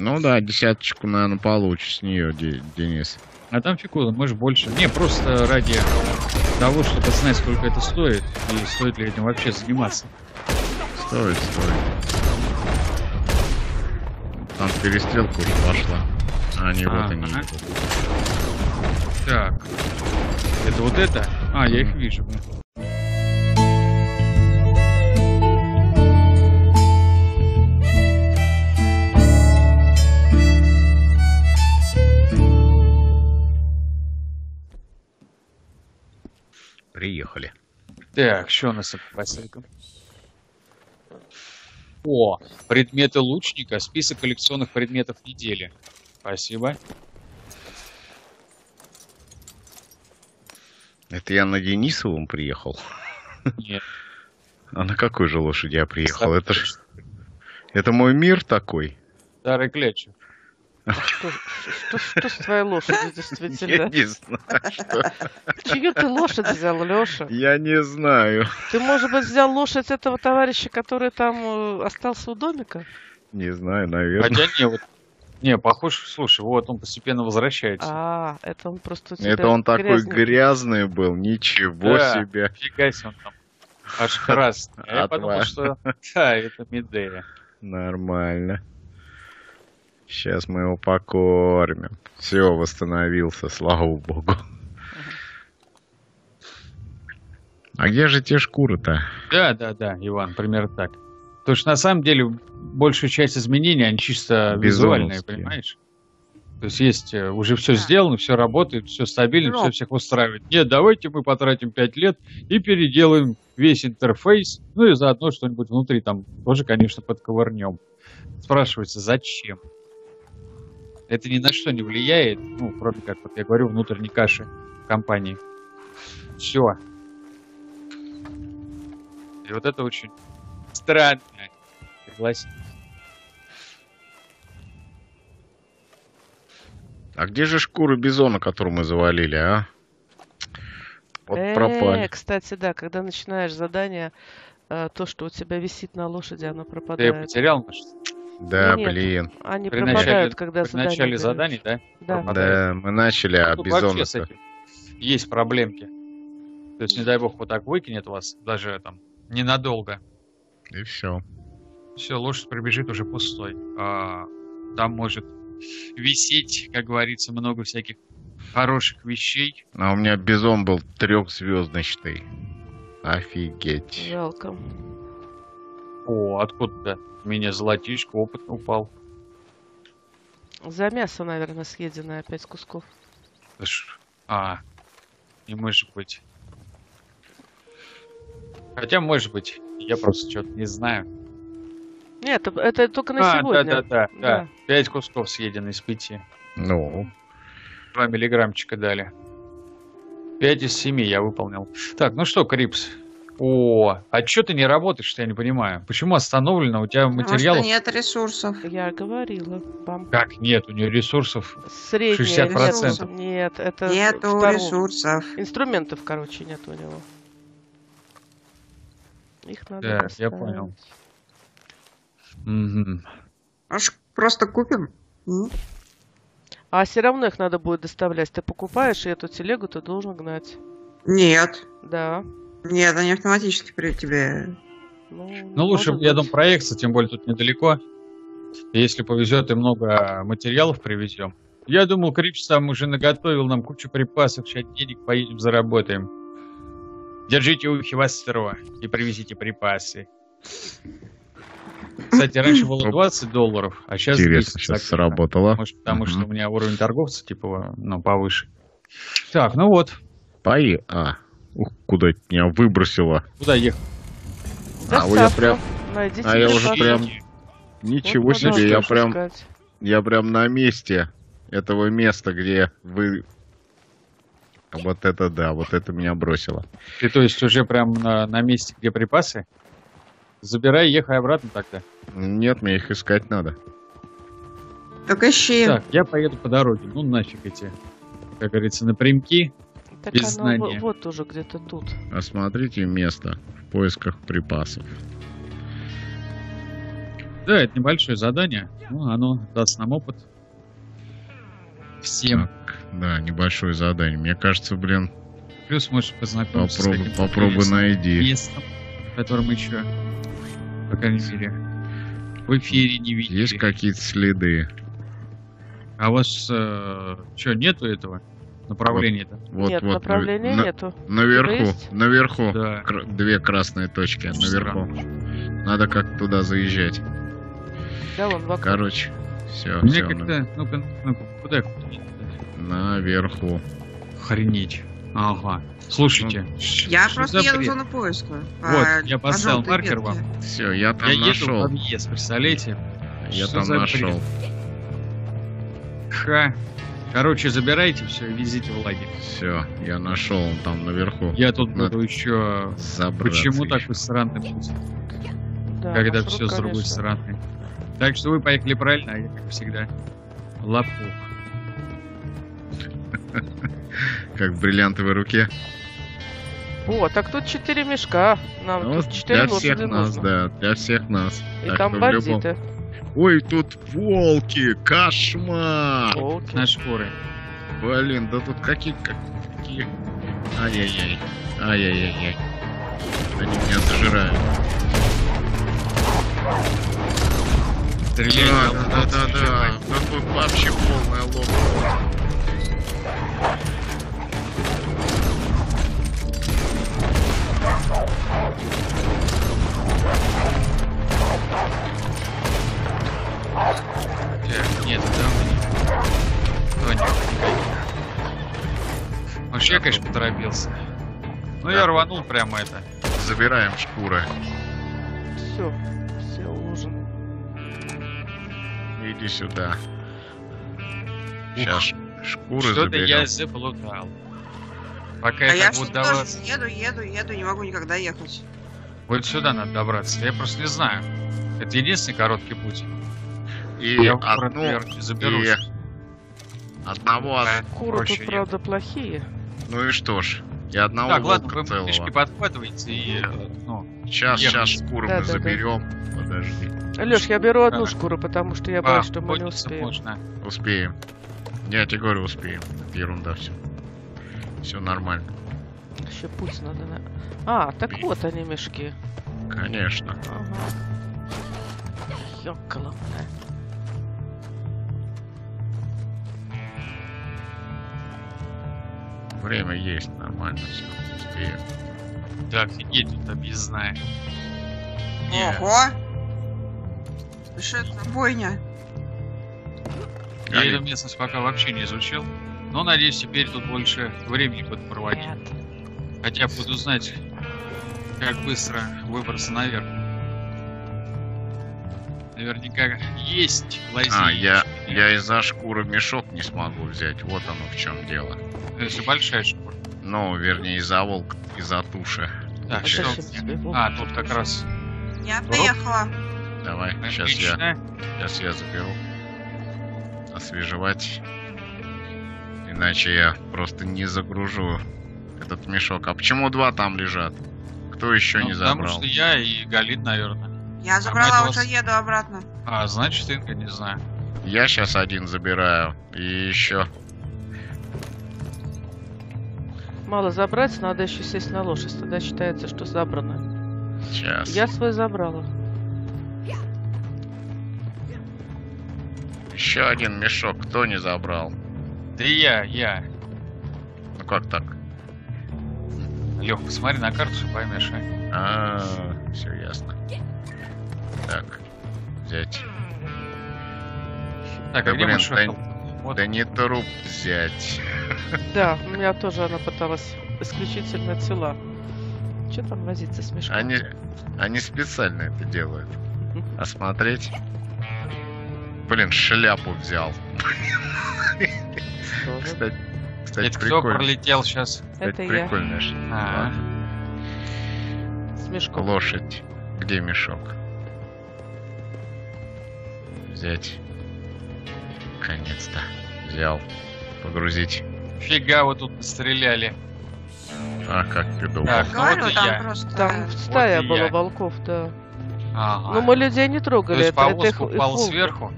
Ну да, десяточку, наверное, получишь с нее, Де- Денис. А там фигура, может больше. Не, просто ради того, чтобы знать, сколько это стоит, и стоит ли этим вообще заниматься. Стоит, стоит. Там перестрелка уже пошла. А, не, вот они. Ага. Так. Это вот это? А, я их вижу. Приехали. Так, что у нас тут? О, предметы лучника, список коллекционных предметов недели. Спасибо. Это я на Денисовом приехал? Нет. А на какой же лошади я приехал? Это ж... Это мой мир такой? Старый клячу. Что, что, что с твоей лошадью, Я действительно? не знаю, что... Чью ты лошадь взял, Леша? Я не знаю. Ты, может быть, взял лошадь этого товарища, который там э, остался у домика? Не знаю, наверное. Хотя не, вот... Не, похож, слушай, вот он постепенно возвращается. А, это он просто у тебя Это он такой грязненький. грязный был, ничего Да. себе. Фига себе он там. Аж красный. А я подумал, что... Да, это Медея. Нормально. Сейчас мы его покормим. Все, восстановился, слава богу. А где же те шкуры-то? Да, да, да, Иван, примерно так. Потому что на самом деле большая часть изменений, они чисто визуальные, понимаешь? То есть есть э, уже все сделано, все работает, все стабильно, Ну. все всех устраивает. Нет, давайте мы потратим 5 лет и переделаем весь интерфейс, ну и заодно что-нибудь внутри там тоже, конечно, подковырнем. Спрашивается, зачем? Это ни на что не влияет, ну, кроме как, вот я говорю, внутренней каши компании. Все. И вот это очень странно. Согласен. А где же шкуры бизона, которую мы завалили, а? Вот Э, пропали. кстати, да, когда начинаешь задание, э, то, что у тебя висит на лошади, оно Ты пропадает. потерял, может? Да, Нет. блин. Они При пропадают, начале, когда при задание начале заданий, да? Да. пропадает. Да, мы начали, а этим есть проблемки. То есть, не дай бог, вот так выкинет вас, даже там, ненадолго. И все. Все, лошадь прибежит уже пустой. А, там может висеть, как говорится, много всяких хороших вещей. А у меня бизон был трехзвездочный. Офигеть. Жалко. О, откуда-то у меня золотишко, опыт упал. За мясо, наверное, съеденное опять кусков. А, не может быть. Хотя, может быть, я просто что-то не знаю. Нет, это, это только на а, сегодня. да, да, да, да. Да. Пять кусков съедено из пяти. Ну, Два миллиграммчика дали. Пять из семи я выполнил. Так, ну что, Крипс? О, а что ты не работаешь, что я не понимаю? Почему остановлено? У тебя Потому что материалов... нет ресурсов. Я говорила вам. Как нет? У нее ресурсов. Средняя 60%. Нет, нет, это Нету второго. ресурсов. Инструментов, короче, нет у него. Их надо Да, я поставить. понял. Мгм. Аж просто купим. М? А все равно их надо будет доставлять. Ты покупаешь, и эту телегу ты должен гнать. Нет. Да. Нет, они автоматически при тебе. Ну, Ну, лучше, может я быть. думаю, проекция, тем более тут недалеко. Если повезет и много материалов привезем. Я думал, Крипс там уже наготовил нам кучу припасов, сейчас денег поедем заработаем. Держите ухи востро и привезите припасы. Кстати, раньше было 20 долларов, а сейчас интересно, 10 сейчас закрыто. сработало. Может, потому что Мгм. у меня уровень торговца, типа, ну, повыше. Так, ну вот, Пои... Ух, куда это меня выбросило. куда ехать? А, вот я прям- Найдите а я уже прям-. Ничего Вот себе, я прям, искать. я прям на месте этого места, где вы... Вот это да, вот это меня бросило. Ты, то есть, уже прям на, на месте, где припасы? Забирай, ехай обратно тогда. Нет, мне их искать надо. Так ищи. Так, я поеду по дороге. Ну, нафиг эти, как говорится, напрямки. Так без оно знания. вот уже где-то тут. Осмотрите место в поисках припасов. Да, это небольшое задание. Ну, оно даст нам опыт. Всем. Так, да, небольшое задание. Мне кажется, блин, Плюс можешь познакомиться попробуй, с попробуй найди. местом, которым еще, по крайней мере, в эфире не видели. Есть какие-то следы. А у вас что, нету этого направления-то? Вот, Нет, вот, направления на- нету. Наверху, Есть? наверху. Да. кр- две красные точки наверху. Странно. Надо как-то туда заезжать. Да, вон вокруг. Короче, все, Мне как-то, ну-ка, ну-ка, куда я? Наверху. Охренеть. Ага. Слушайте. Я что просто еду в зону поиска. Вот, по- я по поставил маркер ветке. вам. Все, я там Я еду в нашел. объезд, представляете? Я Что там за бред? нашел. Ха. Короче, забирайте все и везите в лагерь. Все, я нашел, он там наверху. Я тут Надо буду еще... Почему еще. такой странный путь, Да, когда все с другой конечно. стороны? Так что вы поехали правильно, а я, как всегда, лопух. Как в бриллиантовой руке. О, так тут четыре мешка. Нам Ну, тут четыре для всех нас, нужно. да, для всех нас. И Так там в любом- бандиты. Ой, тут волки, кошмар! Волки. На шкуры. Блин, да тут какие... как- какие... Ай-яй-яй. Ай-яй-яй-яй. Они меня зажирают. Стреляйте, Да, да, да, да, да. тут вообще полная лоба. Так, нет, да, Тоник. Вообще, я, конечно, поторопился. Ну, я рванул прямо это. Забираем шкуры. Все. Все уложено. Иди сюда. Сейчас шкуры Что-то заберем. я заплутал. Пока А я я буду даваться. еду, еду, еду, не могу никогда ехать. Вот сюда надо добраться. Я просто не знаю. Это единственный короткий путь. И я одну, не заберусь. и одного... А, Куры тут, нет. правда, плохие. Ну и что ж. И одного Так, ладно, вы целого. мешки подхватываете и, э, ну, Сейчас, ехать. сейчас шкуру Да, мы да, да. заберем. Подожди. Леш, я беру одну А. шкуру, потому что я а, боюсь, что мы не успеем. можно. Успеем. Я тебе говорю, успеем. Это ерунда все. Все нормально. Еще путь надо на... А, так вот они мешки. Конечно. Ага. Ёкала. Время есть, нормально все. Успеем. Да, офигеть, тут объездная. Не, Ого! Что это за бойня? я эту местность пока вообще не изучил. Но надеюсь, теперь тут больше времени буду проводить. Хотя буду знать, как быстро выбраться наверх. Наверняка есть лазейки. А, я, я из-за шкуры мешок не смогу взять. Вот оно в чем дело. Это большая шкура. Ну, вернее, из-за волка, из-за туши. Так, А что волк? А, тут как раз Я приехала. Давай, сейчас я, отлично. сейчас я заберу. Освежевать. Иначе я просто не загружу этот мешок. А почему два там лежат? Кто еще Ну, не потому забрал? что я и Галин, наверное. Я забрала, это уже вас- еду обратно. А, значит, Инга, не знаю. Я сейчас один забираю. И еще. Мало забрать, надо еще сесть на лошадь. Тогда считается, что забрано. Сейчас. Я свой забрала. Еще один мешок. Кто не забрал? Да я, я. Ну как так? Лех, посмотри на карту, что поймешь, а. А, все ясно. Так, взять. Так, Да а где блин, да-? Вот. Да не труп взять. Да, у меня тоже она пыталась исключительно тела. Че там возиться с мешками? Они, они специально это делают. Осмотреть. Блин, шляпу взял. Кстати, кстати Это кто прикольно. пролетел сейчас? Кстати, Это я. прикольная ш- А, С мешком. Лошадь. Где мешок? Взять. Наконец-то. Взял. Погрузить. фига вы тут стреляли. А, как ты думал? Так, ну вот там я. просто... Там стая и была я. волков, да. Ага. Ну, мы людей не То трогали. есть это, это повозка их, их упала волки. сверху?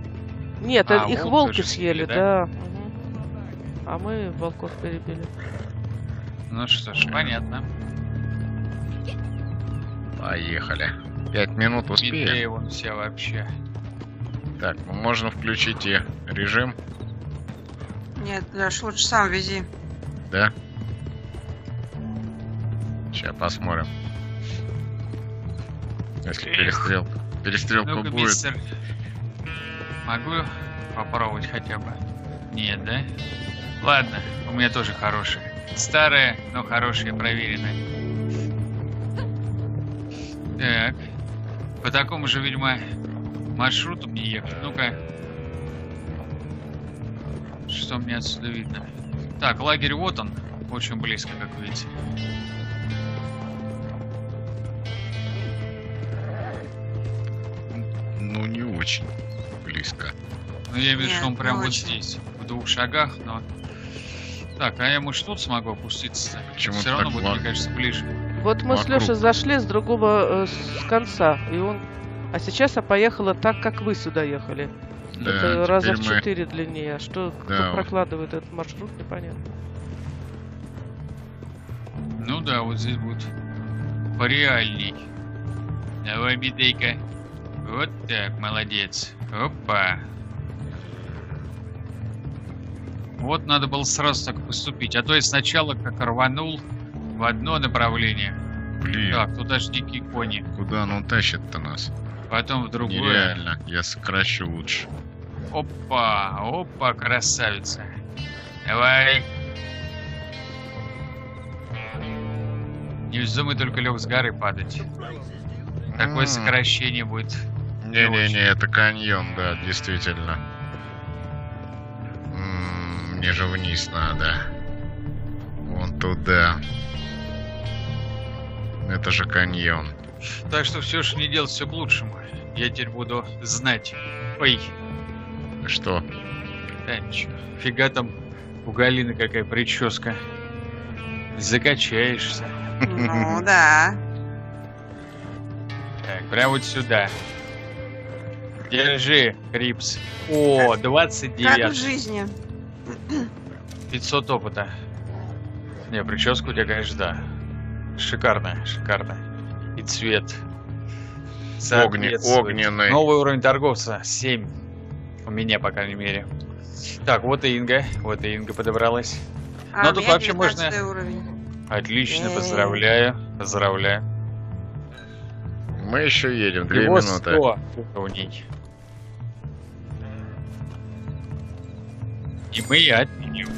Нет, А, это их волки съели, съели, да? да. А мы волков перебили. Ну что ж, понятно. Поехали. Пять минут успеем. Медвеи вон все вообще. Так, ну можно включить и режим, Нет, Леш, лучше сам вези. да? Сейчас посмотрим. Если Эх. перестрелка. Перестрелка Ну-ка, будет. мистер. Могу попробовать хотя бы? Нет, да? Ладно, у меня тоже хорошая. Старая, но хорошая, проверенная. Так. По такому же, видимо, маршруту мне ехать. Ну-ка. Что мне отсюда видно? Так, лагерь вот он. Очень близко, как видите. Ну, не очень близко. Ну, я имею в виду, что он Нет, прям вот очень. здесь, в двух шагах, но... Так, а я, может, тут смогу опуститься? Почему Все равно будет, мне кажется, ближе. Вот мы с Вокруг. Лешей зашли с другого э, с конца, и он. А сейчас я поехала так, как вы сюда ехали. Да, Это раза в теперь мы- четыре длиннее. А что кто Да, вот. прокладывает этот маршрут, непонятно. Ну да, вот здесь будет пореальней. Давай, бидейка. Вот так, молодец. Опа. Вот надо было сразу так поступить. А то я сначала как рванул в одно направление. Блин, Так, туда ж дикие кони. куда он тащит-то нас? Потом в другое. Нереально. Я сокращу лучше. Опа, опа, красавица. Давай. Не вздумай только Лех с горы падать. Такое М. сокращение будет. Не-не-не, это каньон, да, действительно. М, Мне же вниз надо. Вон туда. Это же каньон. Так что все, что не делать, все к лучшему. Я теперь буду знать. Ой, Что? да ничего. Фига там у Галины какая прическа. Закачаешься. Ну да. Так, прямо вот сюда. Держи, Крипс. О, Как в 29. жизни. 500 опыта. Не, прическа у тебя, конечно, да. Шикарная, шикарная. И цвет. Огне, огненный. Новый уровень торговца. 7. У меня, по крайней мере. Так, вот и Инга. Вот и Инга подобралась. А Ну, у тут вообще можно- 19 уровень. Отлично, Эй. поздравляю. Поздравляю. Мы еще едем, две Его минуты. 100 уровней. И мы отменим.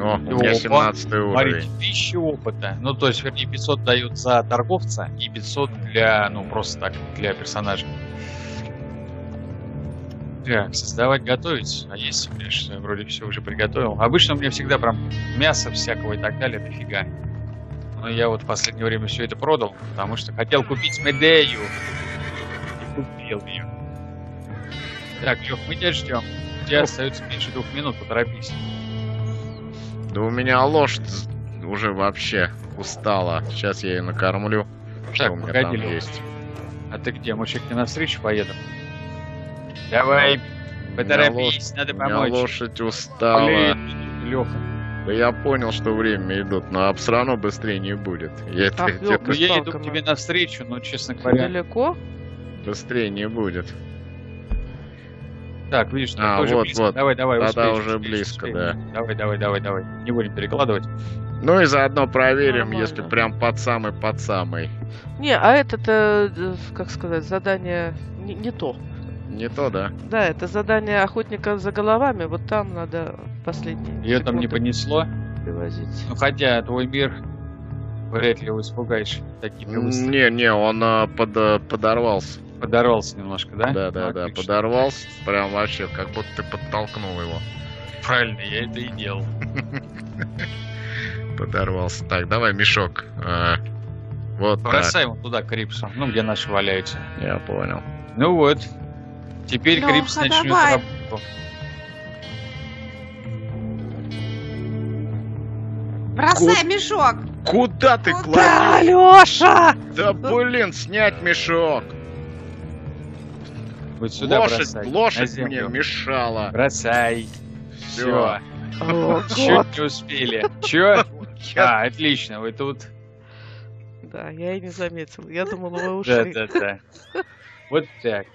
О, у меня Опа. 17 Смотрите, уровень. 1000 опыта. Ну, то есть, вернее, 500 дают за торговца и 500 для, ну, просто так, для персонажа. Так, создавать, готовить. А есть, конечно, я вроде все уже приготовил. Обычно у меня всегда прям мясо всякого и так далее, дофига. Но я вот в последнее время все это продал, потому что хотел купить Медею. И купил ее. Так, Лех, мы тебя ждем. У тебя остается меньше двух минут, поторопись. Да у меня лошадь уже вообще устала. Сейчас я ее накормлю. Что Так, у меня погоди, там Лёх. есть? А ты где? Может, я к тебе навстречу поеду? Давай, поторопись, надо У меня помочь. лошадь устала. Блин, Леха. Да я понял, что время идут, но все равно быстрее не будет. Я это- Ах, это. Ну, я иду к тебе навстречу, но, честно говоря... Далеко? быстрее не будет. Так, видишь, А, вот, близко. вот. Давай, давай, Да-да, успеешь, уже успеешь, близко, успеешь. да. Давай, давай, давай, давай. Не будем перекладывать. Ну и заодно проверим, Нормально. если прям под самый под самый. Не, а это, э, как сказать, задание не, не то. Не то, да? Да, это задание охотника за головами. Вот там надо последние Ее там не понесло. привозить. Ну, хотя твой мир вряд ли его испугаешь такими выстрелами. Не, не, он а, под- подорвался. Подорвался немножко, да? Да, да, да, подорвался. Прям вообще, как будто ты подтолкнул его. Правильно, я это и делал. Подорвался. Так, давай мешок. А, вот. Бросай его туда, Крипсу. Ну, где наши валяются. Я понял. Ну вот. Теперь Крипс начнет давай. работу. Бросай мешок. Куда ты кладешь? Алёша! Да блин, снять мешок. Вот сюда лошадь, бросай. лошадь мне мешала. Бросай. Все. О, Чуть не успели. Чё? А, отлично, вы тут. Да, я и не заметила. Я думала, вы ушли. Да-да-да. Вот так.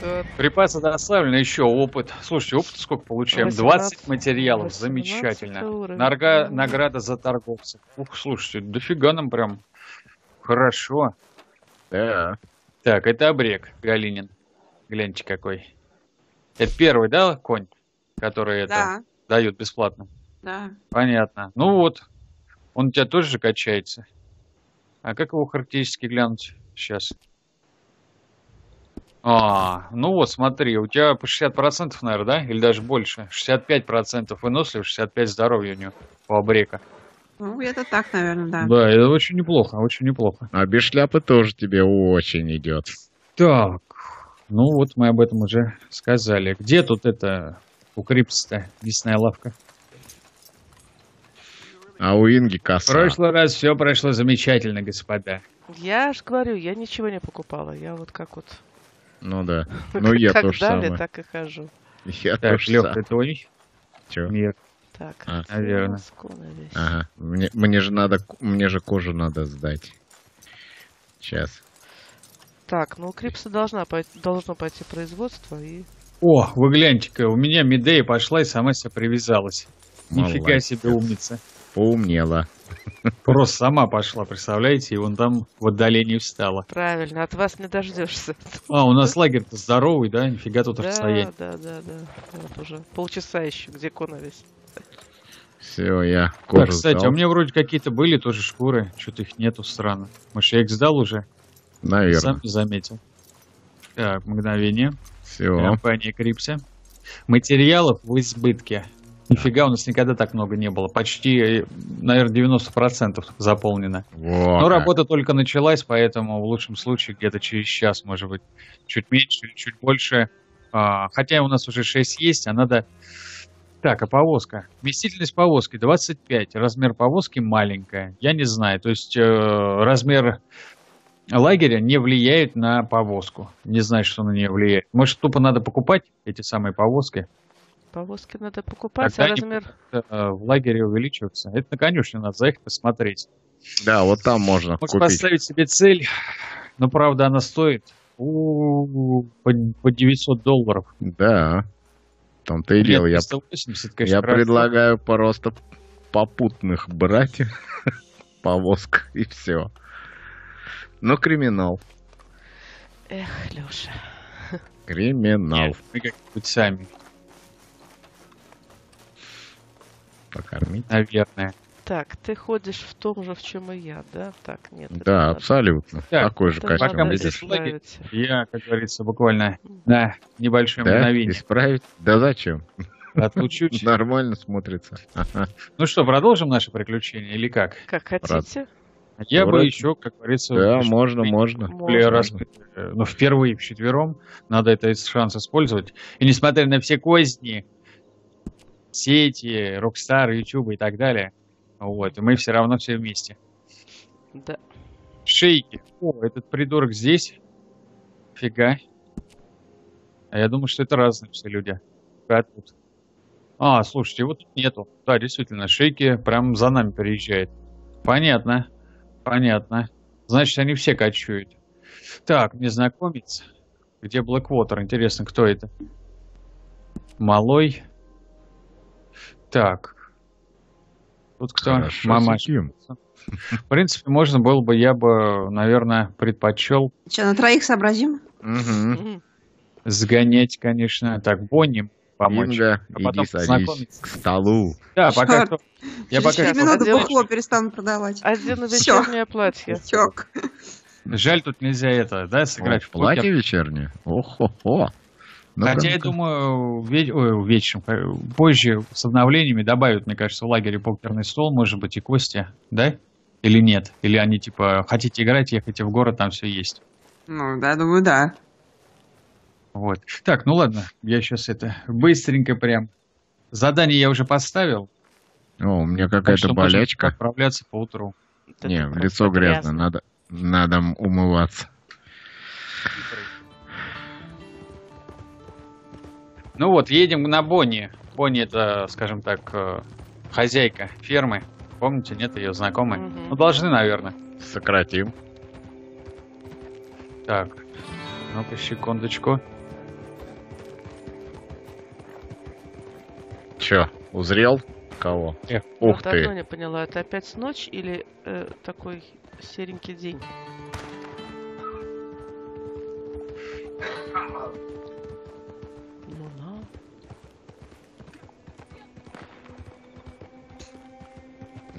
Год. Припасы доставлены, еще опыт. Слушайте, опыт сколько получаем? 18 20 материалов. 18 Замечательно. Нарга-. Награда за торговцев. Ух, слушайте, дофига нам прям. Хорошо. Да. Так, это обрек, Галинин. Гляньте какой. Это первый, да, конь, который это Да, дают бесплатно? да. Понятно. Ну вот, он у тебя тоже же качается. А как его характеристики глянуть сейчас? А, ну вот, смотри, у тебя по 60%, наверное, да? Или даже больше? 65% выносливость, 65 здоровья у него у обрека. Ну, где-то так, наверное, да. Да, это очень неплохо, очень неплохо. А без шляпы тоже тебе очень идет. Так, ну вот мы об этом уже сказали. Где тут это у Крипса-то мясная лавка? А у Инги В коса. прошлый раз все прошло замечательно, господа. Я ж говорю, я ничего не покупала. Я вот как вот... Ну да. Ну я как то же дали, самое. так и хожу. Я Так, тоже Лех, сам. ты твой Чё? мир. Так, А. Наверно. маску на весь. Ага. Мне, мне же надо, мне же кожу надо сдать. Сейчас. Так, ну у Крипса должна пойти, должно пойти производство и... О, вы гляньте-ка, у меня Медея пошла и сама себя привязалась. Нифига Молодец. себе умница. Поумнела. Просто сама пошла, представляете, и вон там в отдалении встала. Правильно, от вас не дождешься. А, у нас лагерь-то здоровый, да? Нифига тут Да, расстояние. да, да, да. Вот уже полчаса еще, где Кона весь. Все, я кожу Так, кстати, сдал. а у меня вроде какие-то были тоже шкуры, что-то их нету, странно. Может, я их сдал уже? Наверное. Сам не заметил. Так, мгновение. Все. Компания Крипса. Материалов в избытке. Нифига, у нас никогда так много не было. Почти, э, наверное, 90% заполнено. Вот. Но как. работа только началась, поэтому в лучшем случае где-то через час, может быть, чуть меньше чуть больше. А, хотя у нас уже 6 есть, а надо... Так, а повозка? Вместительность повозки 25, размер повозки маленькая. Я не знаю, то есть э, размер лагеря не влияет на повозку. Не знаю, что на нее влияет. Может, тупо надо покупать эти самые повозки, Повозки надо покупать, Тогда а размер... э, в лагере увеличиваться. Это на конюшню надо заехать посмотреть. Да, вот там можно Можешь купить. поставить себе цель, но правда она стоит у, по, по 900 долларов. Да. Том-то и дело. Я, 180, конечно, я предлагаю просто попутных брать повозка и все. Ну, криминал. Эх, Леша. Криминал. Нет, мы как-нибудь сами, Покормить. наверное. Так, ты ходишь в том же, в чем и я, да? Так, нет. Да, надо. абсолютно. Так, Такой же пока костюм, мы здесь. Я, как говорится, буквально на небольшое Да, мгновение исправить? Да зачем? отлучусь. Нормально смотрится. Ага. Ну что, продолжим наше приключение или как? Как хотите. Я бы еще, как говорится... Да, можно, можно. Более раз, э, ну, впервые вчетвером, надо этот шанс использовать. И несмотря на все козни, сети, Rockstar, YouTube и так далее, вот, мы все равно все вместе. Да. Шейки. О, этот придурок здесь. Фига. А я думаю, что это разные все люди. А тут. А, слушайте, вот тут нету. Да, действительно, шейки прям за нами переезжает. Понятно. Понятно. Значит, они все кочуют. Так, незнакомец. Где Блэквотер? Интересно, кто это? Малой. Так. Тут кто? Хорошо, Мамаша. сидим. В принципе, можно было бы, я бы, наверное, предпочел Что, на троих сообразим? Мгм. сгонять, конечно. Так, Бонни помочь. Инга, А потом иди садись познакомиться. к столу. Да, пока Чёрт. Я Через пока пять кто- минут делаешь? бухло перестанут продавать. Один Всё. вечернее платье. Тёк. Жаль, тут нельзя это, да, сыграть О, в покер. платье вечернее? Охо-хо. Хотя я думаю, ве- ой, вечером, э, позже с обновлениями добавят, мне кажется, в лагере покерный стол, может быть, и кости, да? Или нет? Или они типа, хотите играть, ехайте в город, там все есть. Ну, да, думаю, да. Вот. Так, ну ладно, я сейчас это быстренько прям. Задание я уже поставил. О, у меня какая-то болячка. отправляться по утру. Это Не, лицо грязно, грязно. надо, надо умываться. Ну вот, едем на Бонни. Бонни это, скажем так, э, хозяйка фермы. Помните, нет ее знакомые? Мгм. Ну, должны, наверное. Сократим. Так, ну-ка, секундочку. Чё, узрел? Кого? Эх, Ух вот ты. не поняла, это опять ночь или э, такой серенький день?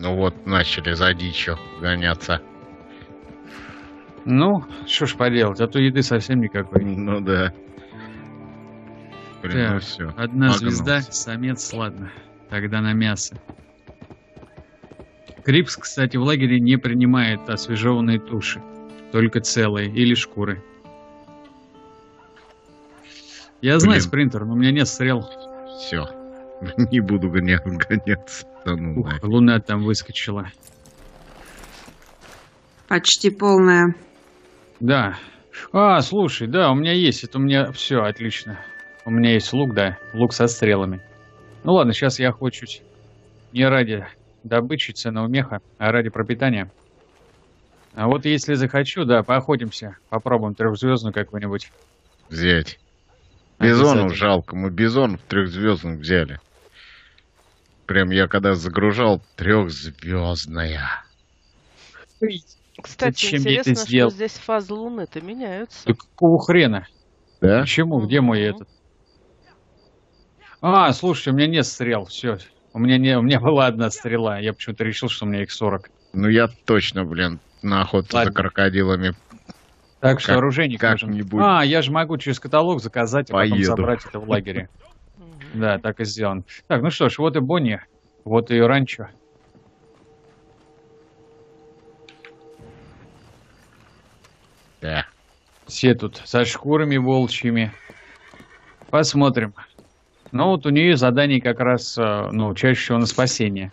Ну вот, начали за дичью гоняться. Ну, что ж поделать, а то еды совсем никакой. Ну да. Блин, ну Так. все. Одна Погнался. звезда, самец, ладно. Тогда на мясо. Крипс, кстати, в лагере не принимает освежеванные туши. Только целые или шкуры. Я знаю, Блин. спринтер, но у меня нет стрел. Все. Не буду гоня- гоняться. Да ну Ух, нафиг. луна там выскочила. Почти полная. Да. А, слушай, да, у меня есть. Это у меня все отлично. У меня есть лук, да. Лук со стрелами. Ну ладно, сейчас я охочусь не ради добычи ценного меха, а ради пропитания. А вот если захочу, да, поохотимся. Попробуем трехзвездную какую-нибудь. Взять. Бизону Обязательно. жалко. Мы бизон в трехзвездных взяли. Прям я когда загружал, трехзвездная. Кстати, Зачем я это интересно, что сделал? здесь фазы Луны-то меняются. Да какого хрена? Да? Почему? Где мой Мгм. этот? А, слушай, у меня нет стрел, все. У меня, не, у меня была одна стрела. Я почему-то решил, что у меня их 40. Ну я точно, блин, на охоту за Ладно. крокодилами Так что Как- оружейник нужен. как-нибудь А, я же могу через каталог заказать, а потом поеду. собрать это в лагере. Да, так и сделан. Так, ну что ж, вот и Бонни, вот и ранчо. Да. Все тут со шкурами волчьими. Посмотрим. Ну вот у нее задание как раз, э, ну, чаще всего на спасение.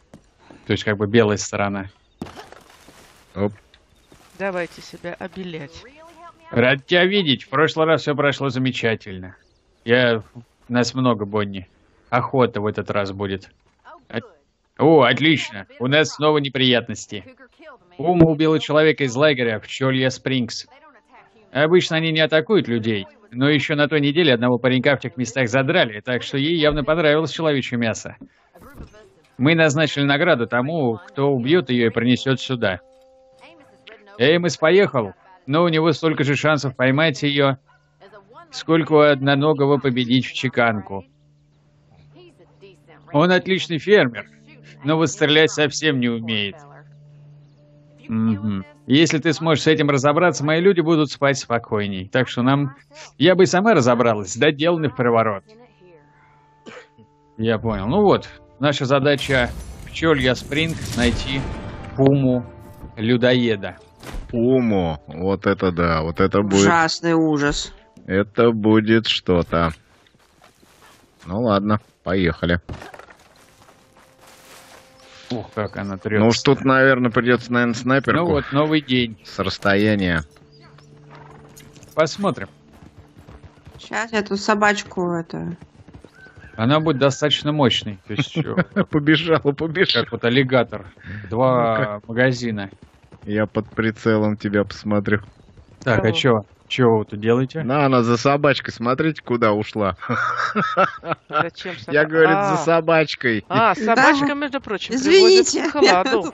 То есть как бы белая сторона. Давайте себя обелять. Рад тебя видеть. В прошлый раз все прошло замечательно. Я... Нас много, Бонни. Охота в этот раз будет. О, отлично. У нас снова неприятности. Ума убила человека из лагеря в Чолья Спрингс. Обычно они не атакуют людей, но еще на той неделе одного паренька в тех местах задрали, так что ей явно понравилось человечье мясо. Мы назначили награду тому, кто убьет ее и принесет сюда. Эймос поехал, но у него столько же шансов поймать ее, сколько у одноногого победить в чеканку. Он отличный фермер, но вот стрелять совсем не умеет. Мгм. Если ты сможешь с этим разобраться, мои люди будут спать спокойней. Так что нам... Я бы и сама разобралась, доделанный в приворот. Я понял. Ну вот, наша задача Пчелья Спринг найти пуму людоеда. Пуму. Вот это да. Вот это будет. Ужасный ужас. Это будет что-то. Ну ладно, поехали. Ух, как она трется. Ну уж тут, наверное, придется, наверное, снайперку Ну вот, новый день. с расстояния. Посмотрим. Сейчас я тут собачку это... Она будет достаточно мощной. То есть, Побежала, побежала. как вот аллигатор. Два магазина. Я под прицелом тебя посмотрю. Так, а чё? Чё вы тут делаете? На, она за собачкой, смотрите, куда ушла. Зачем Я, говорит, А, за собачкой. А, собачка, между прочим, Извините,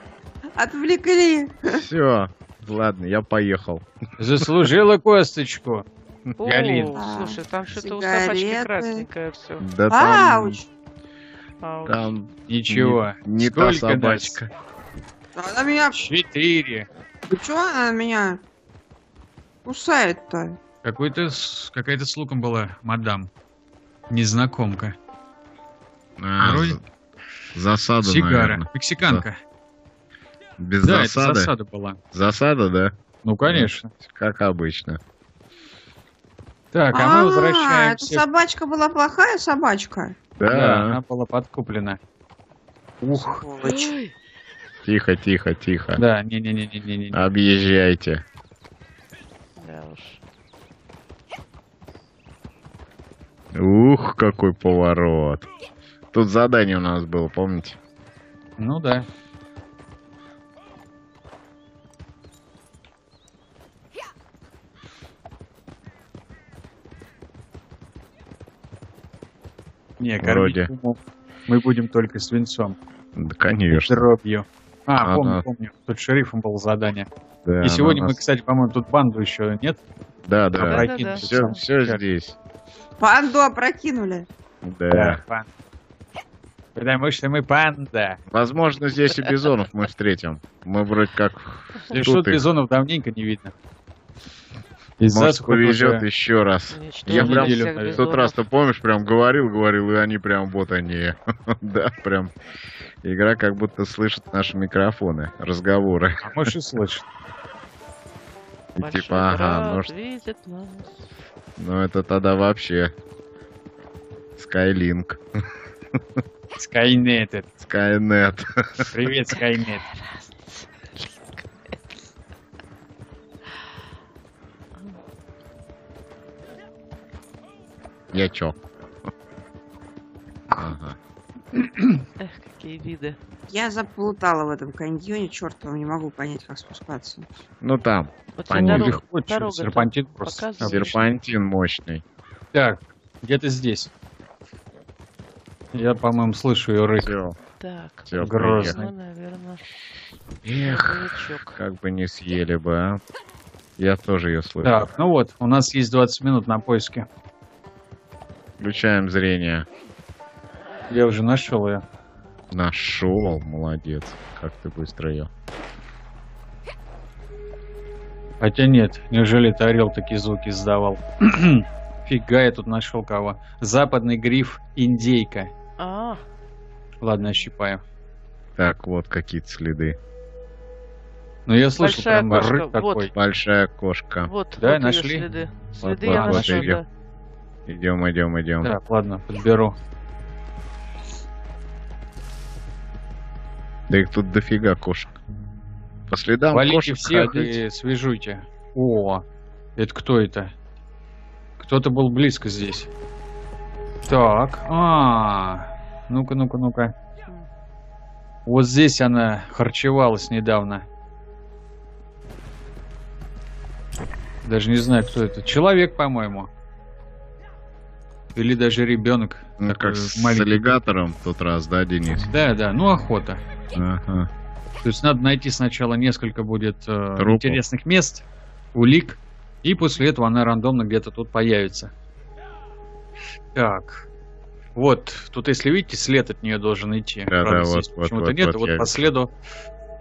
отвлекли. Все. Ладно, я поехал. Заслужила косточку. О, Галин. слушай, там что-то у собачки красненькое все. Да там, Ауч! там Ничего. не, не та собачка. Она меня... Четыре. Чего она меня кусает-то? Какой-то какая-то с луком была, мадам. Незнакомка. А, Вроде- за- засада, Сигара. наверное. Мексиканка. Без Да, это засады? засада была. Засада, да? Ну, конечно. Как обычно. Так, а мы эта возвращаемся. собачка была плохая собачка? Да, Да. она была подкуплена. Ух. Сволочь. Тихо, тихо, тихо. Да, не-не-не-не-не. Объезжайте. Да уж. Ух, какой поворот. Тут задание у нас было, помните? Ну да. Не, Вроде. думал, мы будем только свинцом. Да, конечно. Дробью. А, Ага. помню, помню. Тут шерифом было задание. Да, И сегодня она мы, нас- кстати, по-моему, тут банду еще нет? Да, да. Опрокинуть Все, сам. все Так. здесь. Панду опрокинули. Да. пан- Потому что мы панда. Возможно, здесь и бизонов мы встретим. Мы вроде как И тут что их. бизонов давненько не видно. Из-за Может, повезет уже- еще раз. Уничтожили Я прям. В тот раз, ты помнишь, прям говорил, говорил, и они прям вот они. Да, прям. Игра как будто слышит наши микрофоны, разговоры. А может и слышит. И типа, ага, ну, ну это тогда вообще Skylink, Скайнет. это. Skynet. Привет, Скайнет. Я чё? Ага. Эх, какие виды. Я заплутала в этом каньоне, чертовом, не могу понять, как спускаться. Ну там, Вот чё, дорога-то серпантин просто. серпантин мощный. Так, где-то здесь. Я, по-моему, слышу ее рык. Все, Так, все, Грозно. ну, наверное, Эх, грузовичок. как бы не съели бы, а. Я тоже ее слышу. Так, ну вот, у нас есть 20 минут на поиске. Включаем зрение. Я уже нашел ее. Нашел, молодец. Как ты быстро ее. Хотя нет, неужели это орел такие звуки издавал? Фига, я тут нашел кого. Западный гриф индейка. А, Ладно, щипаю. Так, вот какие-то следы. Ну я слышал Большая прям кошка, рык вот. такой. Большая кошка. вот, Да, вот нашли? следы. Следы вот, я вот нашла, её. да. Идем, идем, идем. Так, ладно, подберу. Да их тут дофига кошек. По следам Валите кошек всех ходить. и свяжуйте. О, это кто это? Кто-то был близко здесь. Так, а, ну-ка, ну-ка, ну-ка. Вот здесь она харчевалась недавно. Даже не знаю, кто это. Человек, по-моему. Или даже ребенок. Ну, как с маленький. аллигатором в тот раз, да, Денис? Да, да, ну охота. Ага. То есть надо найти сначала несколько будет э, Трупов. интересных мест, улик, и после этого она рандомно где-то тут появится. Так. Вот, тут, если видите, след от нее должен идти. Да, Правда, да, вот, вот, почему-то вот, нет, вот и вот я по следу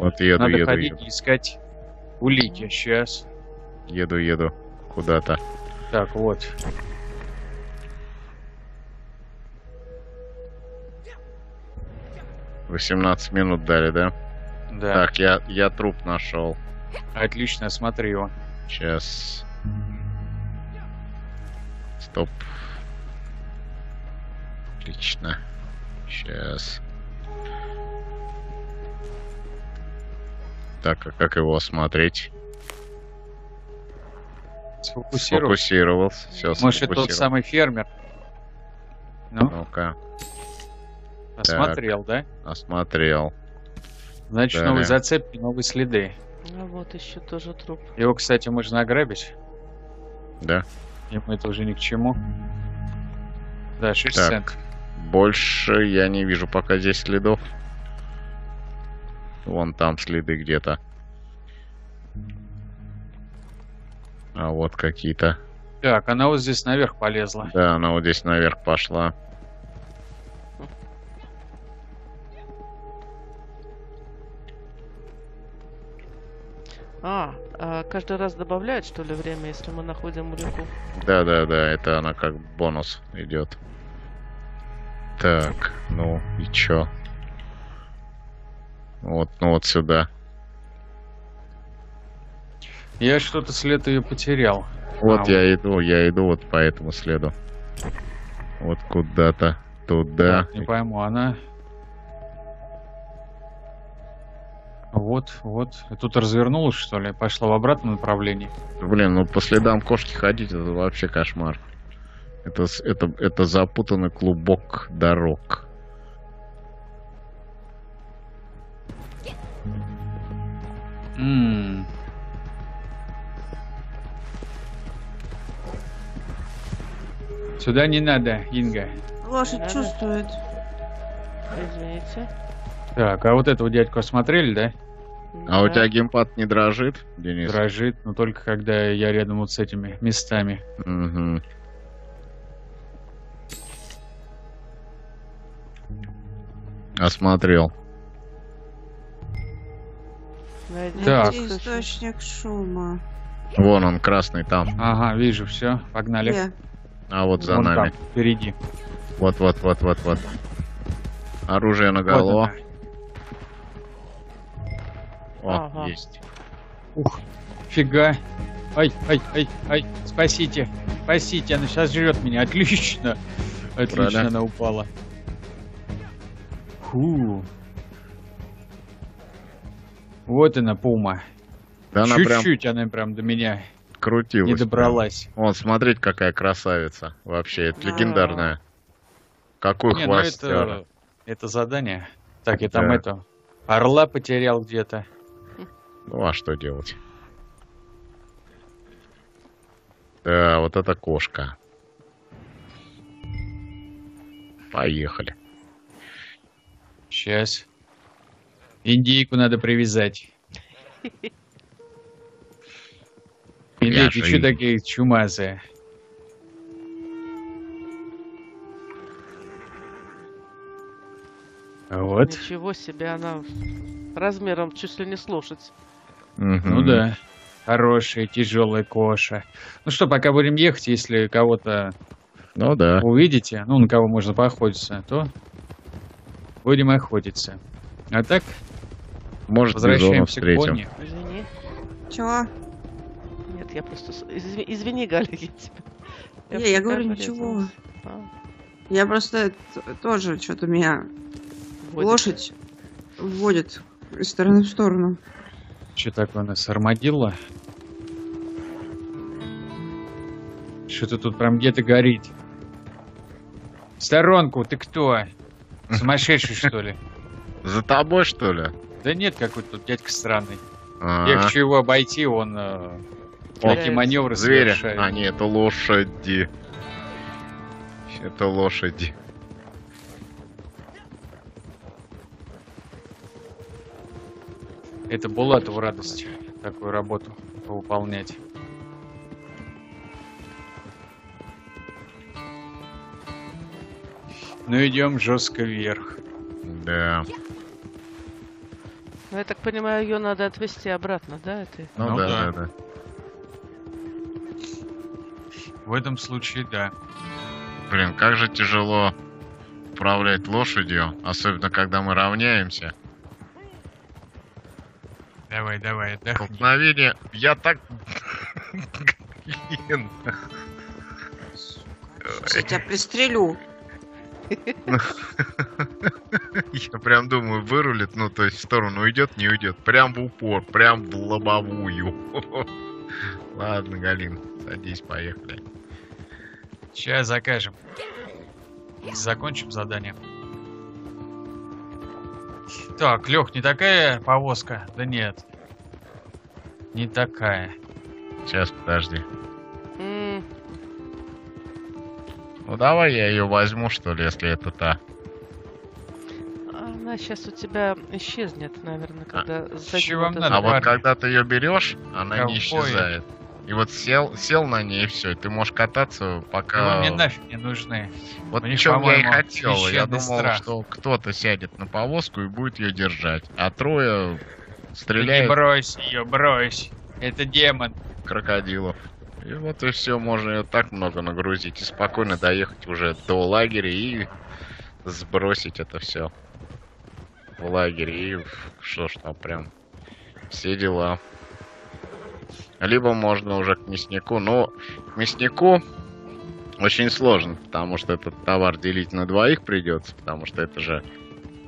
Вот еду, надо еду, ходить еду. и искать улики. Сейчас. Еду, еду. Куда-то. Так, вот. — 18 минут дали, да? Да. Так, я, я труп нашел. Отлично, смотри его. Сейчас. Стоп. Отлично. Сейчас. Так, а как его осмотреть? Сфокусировал. Сфокусировался. Все, Может, это тот самый фермер? Ну, Ну-ка, осмотрел, да? осмотрел. Значит, Да, новые зацепки, новые следы. Ну вот еще тоже труп. Его, кстати, можно ограбить. Да? Ему это уже ни к чему. Да, 6 Так. центов. Больше я не вижу пока здесь следов. Вон там следы где-то. А вот какие-то. Так, она вот здесь наверх полезла. Да, она вот здесь наверх пошла. А, а каждый раз добавляет, что ли, время, если мы находим улику? Да, да, да, это она как бонус идет. Так, ну и чё? Вот, ну вот сюда. Я что-то след ее потерял. Вот А, я иду, я иду вот по этому следу. Вот куда-то туда. Так, не пойму, она... Вот, вот. Тут развернулась, что ли? Пошла в обратном направлении. Блин, ну по следам кошки ходить это вообще кошмар. Это, это, это запутанный клубок дорог. М. Сюда не надо, Инга. Лошадь Надо. чувствует. Извините. Так, а вот этого дядьку осмотрели, да? А у тебя геймпад не дрожит, Денис? Дрожит, но только когда я рядом вот с этими местами. Мгм. Осмотрел. Найдите Так. Источник шума. Вон он, красный там. Ага, вижу, все, погнали. Где? А вот за Вон нами. там, впереди. Вот, вот, вот, вот, вот. Оружие наголо. Вот она. О, Ага. есть. Ух, фига. Ай, ай, ай, ай, спасите, спасите, она сейчас жрет меня. Отлично. Отлично, Правда? она упала. Фу. Вот она, пума. Да она прям Чуть-чуть она прям до меня крутилась. не прям. добралась. Вон, смотрите, какая красавица. Вообще, это Да. легендарная. Какой Не, ну хвостер. это, это задание. Так, я там Да. это... Орла потерял где-то. Ну, а что делать? Да, вот это кошка. Поехали. Сейчас. Индейку надо привязать. Индейки, что такие чумазые? Вот. Ничего себе, она размером чуть ли не с Мгм. Ну да. Хорошая, тяжелая коша. Ну что, пока будем ехать, если кого-то Ну да. увидите, ну, на кого можно поохотиться, то будем охотиться. А так, Может, возвращаемся к. Бонни. Извини. Чего? Нет, я просто... изв- Извини, Галя, я тебя... Не, я говорю, ничего. А, Я просто тоже что-то меня водит. лошадь вводит из стороны в сторону. Что такое у нас, армадилlo? Что-то тут прям где-то горит. В сторонку, ты кто? Сумасшедший, что ли? За тобой, что ли? Да нет, какой-то тут дядька странный. А, Я хочу его обойти, он э, такие маневры Звери. совершает. А, нет, это лошади. Это лошади. Это Булатову радость такую работу выполнять. Ну идем жестко вверх. Да. Ну, я так понимаю, ее надо отвезти обратно, да? Это... Ну, Ну да, да. да, да. В этом случае да. Блин, как же тяжело управлять лошадью, особенно когда мы равняемся. Давай, давай, отдохни. Столкновение. Я так. Блин. Я тебя пристрелю. Я прям думаю, вырулит, ну то есть в сторону уйдет, не уйдет. Прям в упор, прям в лобовую. Ладно, Галин, садись, поехали. Сейчас закажем. Закончим задание. Так, Лех, не такая повозка? Да нет. Не такая. Сейчас, подожди. М, Ну давай я ее возьму, что ли, если это та. Она сейчас у тебя исчезнет, наверное, когда чего вам вот надо, А вот когда ты ее берешь, она не Ковбои. исчезает. И вот сел, сел на ней, и все, и ты можешь кататься, Ну, пока... мне нафиг не нужны. Вот в чем я и хотел. Я думал, страх. что кто-то сядет на повозку и будет ее держать. А трое Ты не стреляют брось ее, брось. Это демон. крокодилов. И вот и все, можно ее так много нагрузить и спокойно доехать уже до лагеря и сбросить это все в лагере. И что ж там прям все дела. Либо можно уже к мяснику, но к мяснику очень сложно, потому что этот товар делить на двоих придется, потому что это же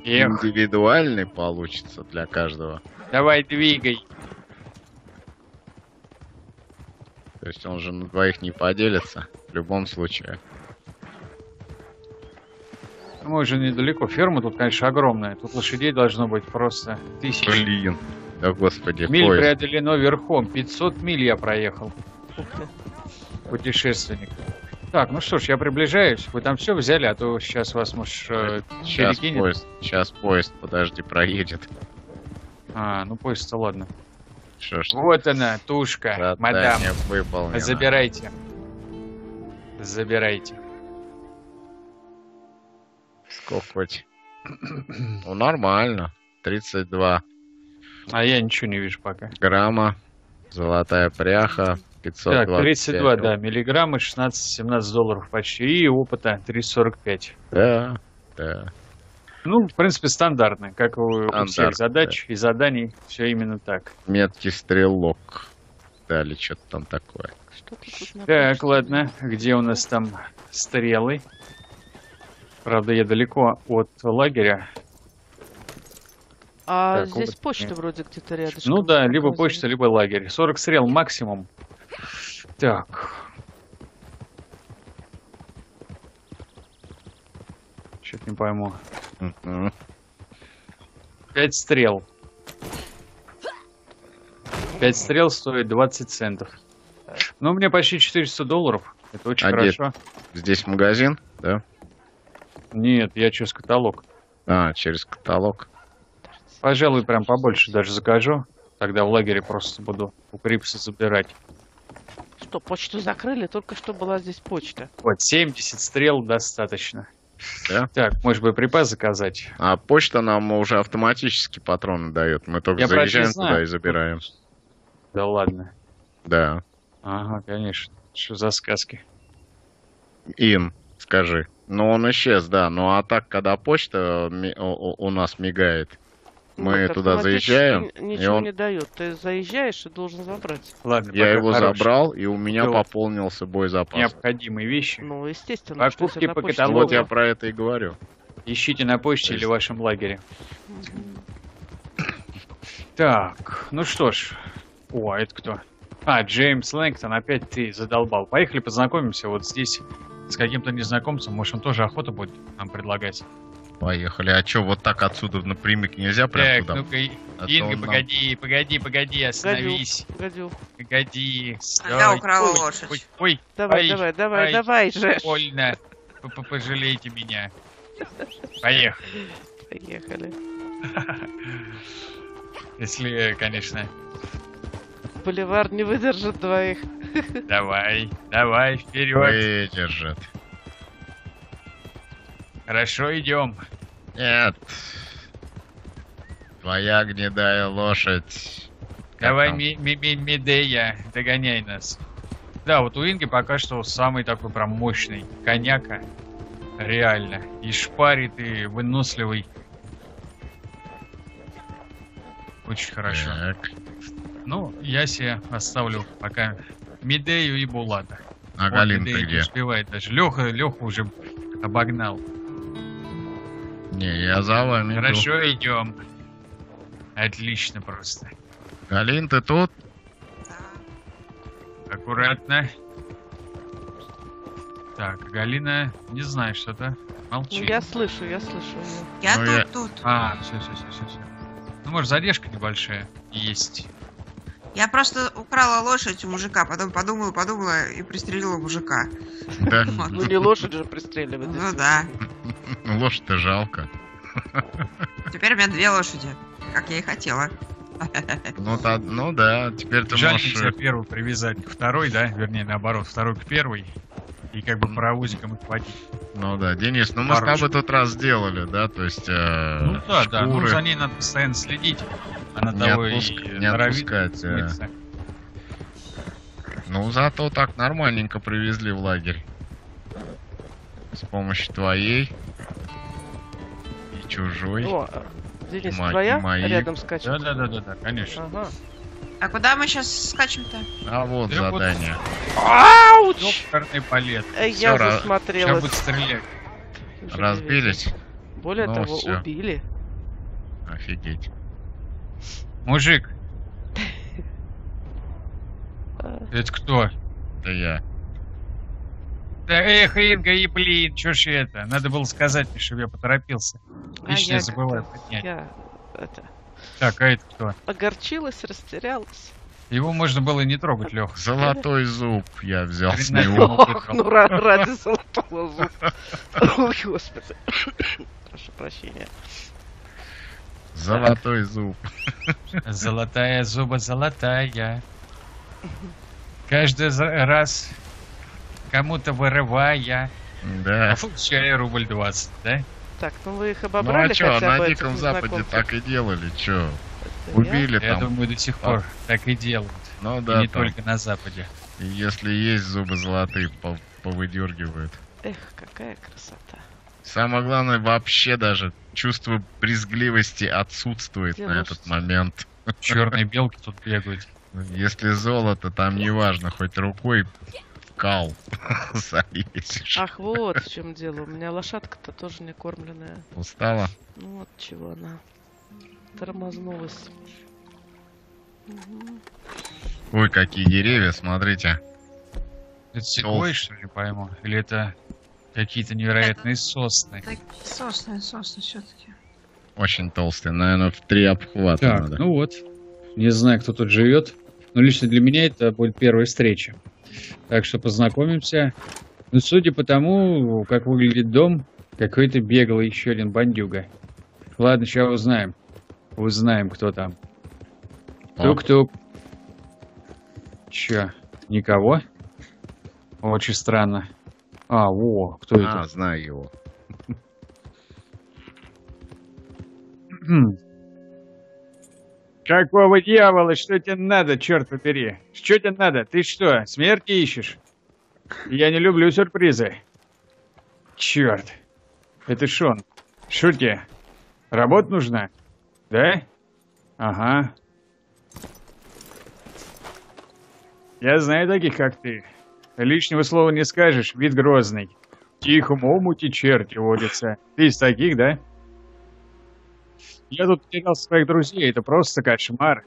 Эх, индивидуальный получится для каждого. давай двигай. То есть он же на двоих не поделится в любом случае. Мы уже недалеко. Ферма тут, конечно, огромная. Тут лошадей должно быть просто тысячи. Блин. Да господи, Миль поезд. преодолено верхом. 500 миль я проехал. Путешественник. Так, ну что ж, я приближаюсь. Вы там все взяли, а то сейчас вас, может, э, Сейчас перекинет. поезд, сейчас поезд, подожди, проедет. А, ну поезд-то ладно. Что ж, Вот она, тушка, мадам. задание выполнено. Забирайте. Забирайте. Сколько хоть? Ну, нормально. 32 А я ничего не вижу пока. грамма, золотая пряха, 525. Так, 32, да, миллиграммы, 16-17 долларов почти. И опыта 345. Да, да. Ну, в принципе, стандартно, как у, у всех Стандарт, задач и заданий, все именно так. Меткий стрелок. Дали что-то там такое. Тут на Так, ладно, где у нас там стрелы? Правда, я далеко от лагеря. А Так, здесь опыт почта нет. вроде где-то рядом. Ну да, либо почта, либо лагерь. 40 стрел максимум. Так. Что-то не пойму. 5 стрел. 5 стрел стоит 20 центов. Ну, мне почти 400 долларов. Это очень А где? хорошо. Здесь магазин, да? Нет, я через каталог. А, через каталог. Пожалуй, прям побольше даже закажу. Тогда в лагере просто буду у Крипса забирать. Что, почту закрыли? Только что была здесь почта. Вот, 70 стрел достаточно. Да? Так, может быть, припас заказать? А почта нам уже автоматически патроны дает. Мы только Я заезжаем туда и забираем. Да ладно. Да. Ага, конечно. Что за сказки? Ин, скажи. Ну, он исчез, да. Ну, а так, когда почта у нас мигает, мы туда заезжаем, н- и Ничего он- не дает. Ты заезжаешь и должен забрать. Ладно, я его хорош. забрал, и у меня Всё. пополнился боезапас. Необходимые вещи. Ну, естественно. Покупки по каталогу. Вот я про это и говорю. Ищите на почте есть- или в вашем лагере. Так, ну что ж. О, а это кто? А, Джеймс Лэнгтон, опять ты задолбал. Поехали познакомимся вот здесь с каким-то незнакомцем. Может, он тоже охоту будет нам предлагать. Поехали. А что, вот так отсюда напрямик нельзя прям так, туда? ну-ка, А Инга, нам- погоди, погоди, погоди, остановись. Гадю. Погоди. А я Ой, украла ой, лошадь. Ой, ой, Давай, Ай, давай, давай, ай. давай же. больно. П- п- Пожалейте меня. Поехали. Поехали. Если, конечно, Боливар не выдержит двоих. давай, давай, вперед. Выдержит. Хорошо, идем. Нет. Твоя гнедая лошадь. Давай, там? ми- ми- ми- Медея, догоняй нас. Да, вот у Инги пока что самый такой прям мощный коняка. Реально. И шпарит, и выносливый. Очень хорошо. Так. Ну, я себе оставлю пока Медею и Булата. А Галин ты не где? успевает даже. Леха, Леха уже обогнал. Не, я за вами иду. Хорошо, идем. Отлично просто. Галин, ты тут? Аккуратно. Так, Галина, не знаю, что-то Ну, молчит. я слышу, я слышу. Я Ну, тут, я- тут. А, все, все, все, все, все. Ну, может, задержка небольшая есть. Я просто украла лошадь у мужика, потом подумала, подумала и пристрелила мужика. Да. Ну, не лошадь же пристреливать. Ну да. Ну, Лошадь-то жалко. Теперь у меня две лошади, как я и хотела. Ну, та- ну да, теперь ты Жаль можешь... нельзя первую привязать к второй, да? Вернее, наоборот, второй к первой. И как бы паровозиком их водить. Ну да, Денис, ну мы с Парочку. тобой тот раз сделали, да, то есть... э, Ну да, да. Ну, шкуры за ней надо постоянно следить. Она не, того отпуск- и не норовит отпускать. э. Ну, зато так нормальненько привезли в лагерь. С помощью твоей чужой. О, Денис, Ма- твоя мои. рядом скачет? Да, да, да, да, да, конечно. Ага. А куда мы сейчас скачем-то? А вот Да вот- задание. Ауч! Ёкарный палет. Э, Всё, Я ра- Сейчас будет стрелять. Разбились? Более Ну, того, всё. убили. Офигеть. Мужик, это кто? Это я. Да, эх, Инга, и блин, чё ж это? Надо было сказать мне, чтобы я поторопился. А Вечно я забываю поднять. Я это, Так, а это кто? огорчилась, растерялась. Его можно было не трогать, Лех. Золотой зуб я взял с него. его. Ох, ну ра- ради золотого зуба. Ой, господи. Прошу прощения. Золотой зуб. Золотая зуба золотая. Каждый раз кому-то вырывая, Да. получая рубль 20, да? Так, ну вы их Ну обобрали а чё, хотя на Диком Западе так и делали, я? Убили Я там. думаю, до сих пор так и делают. Ну И да, не там. только на Западе. И Если есть зубы золотые, по- повыдергивают. Эх, какая красота. Самое главное, вообще даже чувство брезгливости отсутствует на этот что? момент. Черные белки тут бегают. Если золото, там неважно, хоть рукой кал. Ах, вот в чем дело. У меня лошадка-то тоже не кормленная. Устала? Ну вот чего она тормознулась. Мгм. Ой, какие деревья, смотрите. Это секвой, что ли, пойму? Или это какие-то невероятные сосны? Так, сосны, сосны все-таки. Очень толстые, наверное, в три обхвата Так, надо. ну вот. Не знаю, кто тут живет. Но лично для меня это будет первая встреча. Так что познакомимся. Ну, судя по тому, как выглядит дом, какой-то беглый еще один бандюга. Ладно, сейчас узнаем. Узнаем, кто там. Тук-тук. Че, никого? Очень странно. А, о, кто а, это? знаю его. Какого дьявола? Что тебе надо, черт побери? Что тебе надо? Ты что, смерти ищешь? Я не люблю сюрпризы. Черт. Это Шон. Шо тебе? Работа нужна? Да? Ага. Я знаю таких, как ты. Лишнего слова не скажешь, вид грозный. Тихому омути черти водятся. Ты из таких, да? Я тут потерял своих друзей, это просто кошмар.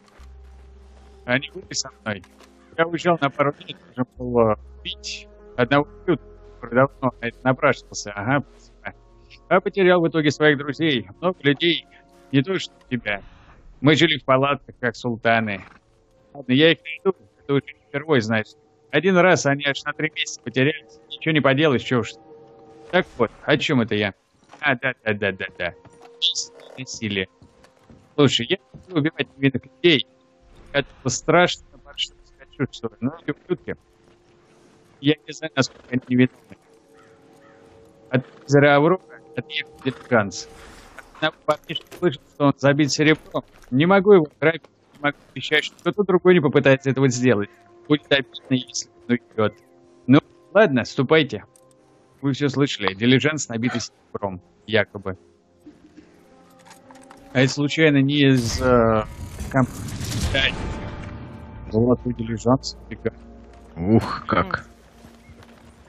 Они были со мной. Я уезжал на пару лет, должен был э, пить одного который давно на это напрашивался. Ага, спасибо. А потерял в итоге своих друзей, много людей, не то что тебя. Мы жили в палатках, как султаны. Ладно, я их найду, это уже не впервой, значит. Один раз они аж на три месяца потерялись. Ничего не поделаешь, что уж. Так вот, о чем это я? А, да-да-да-да-да. Насилие. Слушай, я люблю убивать невинных людей. Это страшно, но что скажу, что ну, эти ублюдки. Я не знаю, насколько они невиновны. От озера Аврора отъехал дед Ганс. Одна парнишка слышит, что он забит серебром. Не могу его грабить, не могу обещать, что кто-то другой не попытается этого сделать. Будет обидно, если он уйдет. Ну, ладно, ступайте. Вы все слышали. Дилижанс набитый серебром, якобы. А это случайно не из э, компании Золотой дилижанс? Фига. Ух, как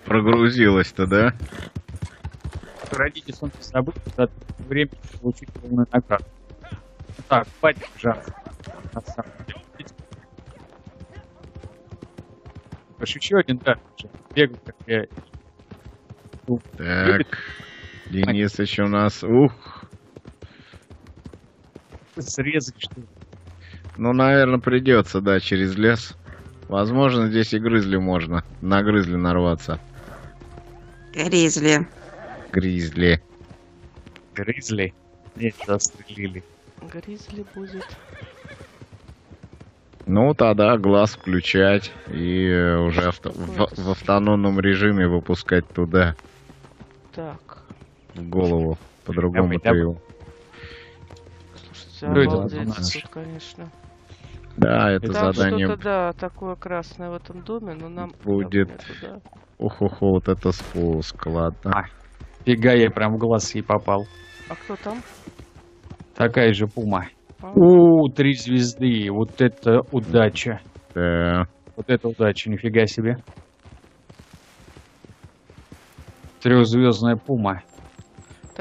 прогрузилось-то, да? Родите солнце забыть, за время получить полную награду. Так, хватит жар. На самом деле. Еще один, да, бегал, как я. Так, Денисыч у нас, ух, Срезать, что ли? ну, наверное, придется, да, через лес. Возможно, здесь и грызли можно, на грызли нарваться. Гризли. Гризли. Грызли. Нет, застрелили. Гризли будет. Ну, тогда глаз включать и э, уже авто- в, в автономном режиме выпускать туда, Так. в голову. По-другому Давай, ты его. Обалдеть конечно. Да, это Там задание что-то, да, такое красное в этом доме, но нам... будет. нам нету, да. Ох-ох, вот это спуск, ладно. А. Фига, я прям в глаз ей попал. А кто там? Такая же пума. А, У, три звезды. Вот это удача. Да. Вот это удача, нифига себе. Трехзвездная пума.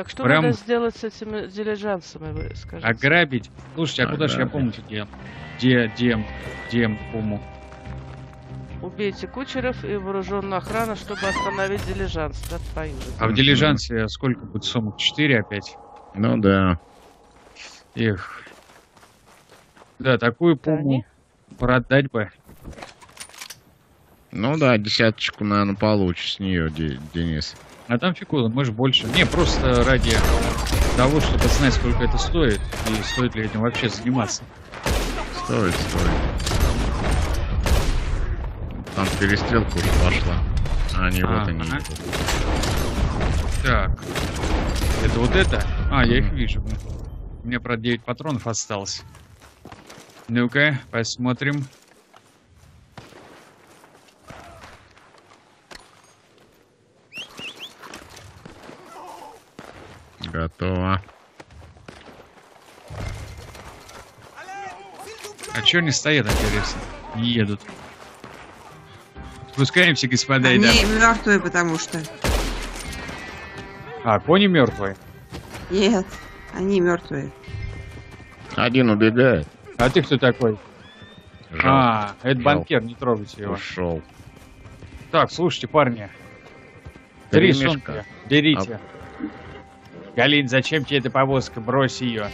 Так что Прям- надо сделать с этими дилижансами, вы скажите? Ограбить? Слушайте, а куда же я помню где? Где, где, где пуму? Убейте кучеров и вооруженную охрану, чтобы остановить дилижанс. Да, твою же. А в дилижансе сколько будет сумок? Четыре опять? Ну да. Эх. Да, такую пуму продать бы. Ну да, десяточку, наверное, получишь с нее, Де- Денис. А там фигура, может больше. Не, просто ради того, чтобы знать, сколько это стоит, и стоит ли этим вообще заниматься. Стоит, стоит. Там перестрелка уже пошла. А, не вот они. Ага. Так. Это вот это? А, я их вижу. У меня, правда, 9 патронов осталось. Ну-ка, посмотрим. А чё они стоят, интересно? Не едут. Спускаемся, господа, и Они дамы. мертвые, потому что. А, кони мертвые. Нет, они мертвые. Один убегает. А ты кто такой? Жалко. А, это Жалко. банкер, не трогайте его. Ушел. Так, слушайте, парни. Три сумки. мешка. Берите. Галин, зачем тебе эта повозка? Брось ее.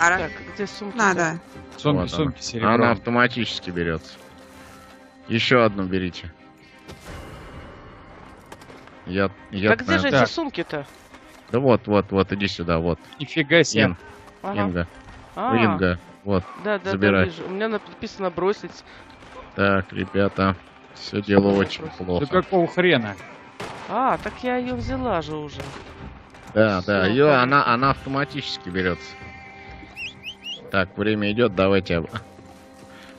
А Так, где сумки? надо. Сумки, Вот сумки, она. серебро. Она автоматически берется. Еще одну берите. Я, я Так где же. Так. эти сумки-то? Да вот, вот, вот, иди сюда, вот. Нифига себе. Ин, Ага. Инга, А, Инга, вот. Да, да, забирай. да, вижу. У меня написано бросить. Так, ребята, все дело очень Просто. Да плохо. какого хрена? А, так я ее взяла же уже. Да, да, Всё, ее, она, она автоматически берется. Так, время идет, давайте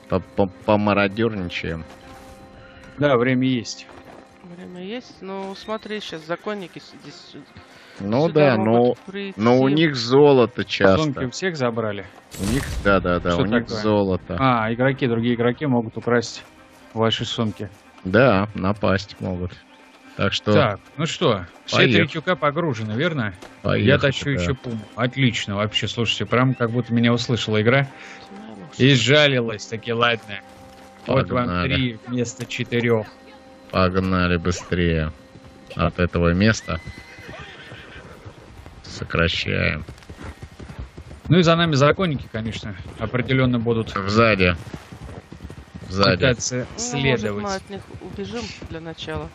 по- по- помародерничаем. Да, время есть. Время есть. Ну, смотри, сейчас законники здесь. Ну сюда да, но, прийти. но у них золото часто. у всех забрали. У них, да, да, да, Что у них такое? золото. А, игроки, другие игроки могут украсть ваши сумки. Да, напасть могут. Так что Так, ну что, все три тюка погружены, верно? поехали, Я тащу да. еще пуму. Отлично, вообще, слушайте, прям как будто меня услышала игра. И сжалилась, таки ладно. Вот вам Погнали. три вместо четырех. Погнали быстрее от этого места. Сокращаем. Ну и за нами законники, конечно, определенно будут Сзади. Сзади. пытаться Ну, может, мы следовать. от них убежим для начала.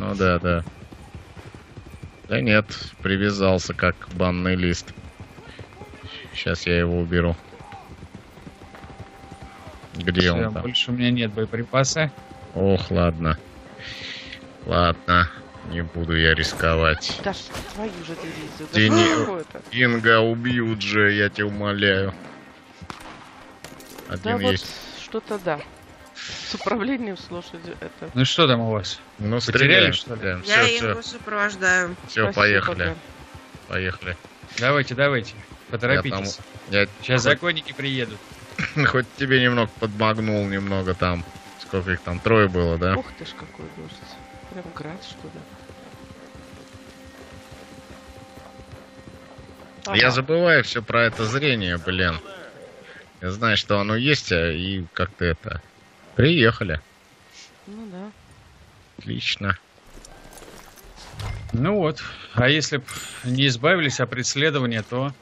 Ну да, да. Да нет, привязался как банный лист. Сейчас я его уберу. Где Всё, он там? больше у меня нет боеприпаса. Ох, ладно. Ладно, не буду я рисковать. Да твою же дивизию. Да такое-то? Инга убьют же, я тебя умоляю. Да Один вот есть. что-то да. С управлением с лошадью это. Ну что там у вас? Ну, Потеряли, стреляем, что ли? Я Все, его все, сопровождаю. все, Спасибо, поехали. Поехали. Давайте, давайте. Поторопитесь. Я Сейчас хоть, законники приедут. хоть тебе немного подмагнул, немного там. Сколько их там? Трое было, да? Ух ты ж, какой дождь. Прям град, что ли? Я Ага. забываю все про это зрение, блин. Я знаю, что оно есть, а и как-то это... Приехали. Ну да. Отлично. Ну вот. А если б не избавились от преследования, то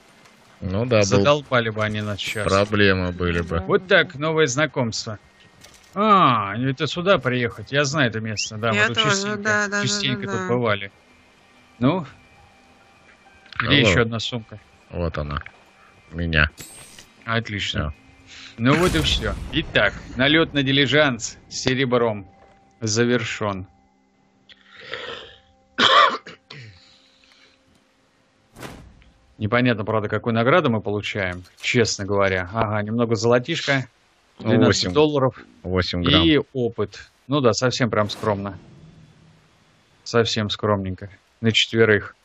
Ну да, был... задолбали бы они нас сейчас. проблемы были бы. Да. Вот так, новое знакомство. А, это сюда приехать. Я знаю это место, да, Я мы тут тоже, частенько, да, да, да, частенько да, тут да. бывали. Ну, где Алло. еще одна сумка? Вот она. Меня. Отлично. Ну вот и все. Итак, налет на дилижанс с серебром завершен. Непонятно, правда, какую награду мы получаем, честно говоря. Ага, немного золотишка, 12 Восемь. долларов 8 грамм. и опыт. Ну да, совсем прям скромно. Совсем скромненько. На четверых.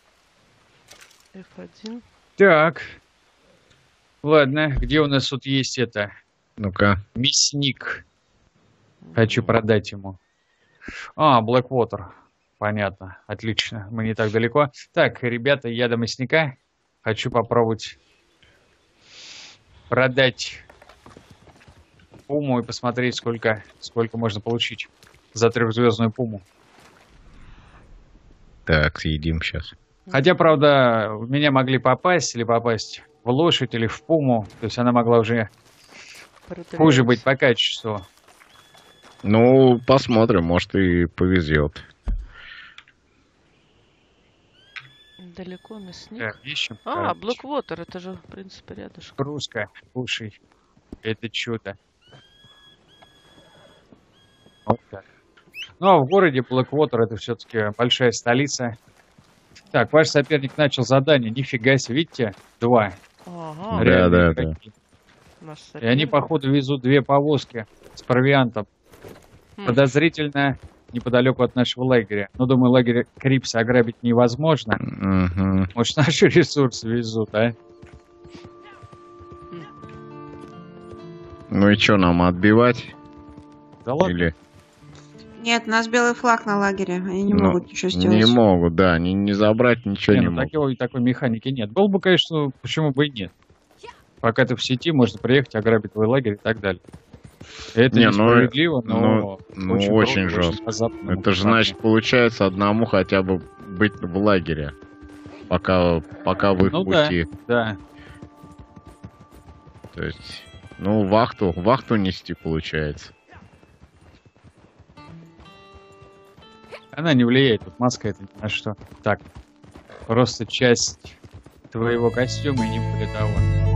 F1. Так. Ладно, где у нас тут есть это? Ну-ка. Мясник. Хочу продать ему. А, Blackwater. Понятно. Отлично. Мы не так далеко. Так, ребята, я до мясника. Хочу попробовать продать уму и посмотреть, сколько, сколько можно получить. за трехзвездную пуму. Так, съедим сейчас. Хотя, правда, меня могли попасть или попасть в лошадь или в пуму. То есть она могла уже хуже быть по качеству. Ну, посмотрим, может и повезет. Далеко мясник. Так, ищем. А. Блэквотер, это же, в принципе, рядышком. Русская, слушай, это чудо. Вот так. Ну, а в городе Блэквотер это все-таки большая столица. Так, ваш соперник начал задание. Нифига себе, видите? Два. Ага, Да, да, да. И они, походу, везут две повозки с провиантом. Хм, Подозрительно неподалеку от нашего лагеря. Ну, думаю, лагерь Крипса ограбить невозможно. Мгм. Может, наши ресурсы везут, а? Ну и что, нам отбивать? Да ладно. Или Нет, у нас белый флаг на лагере. Они не Ну, могут ничего сделать. не могут, да, не, не забрать ничего Не, не, ну, могут. такой, такой механики нет. Был бы, конечно, почему бы и нет. Пока ты в сети, можно приехать, ограбить твой лагерь и так далее. Это Не, ну, несправедливо, но ну, ну, очень, очень круто, жестко. азартно, Это же ну, значит, получается одному хотя бы быть в лагере. Пока, пока в их Ну да. пути. Да. То есть, ну, вахту, вахту нести получается. Она не влияет, вот маска это ни на что. Так, просто часть твоего костюма и не более того.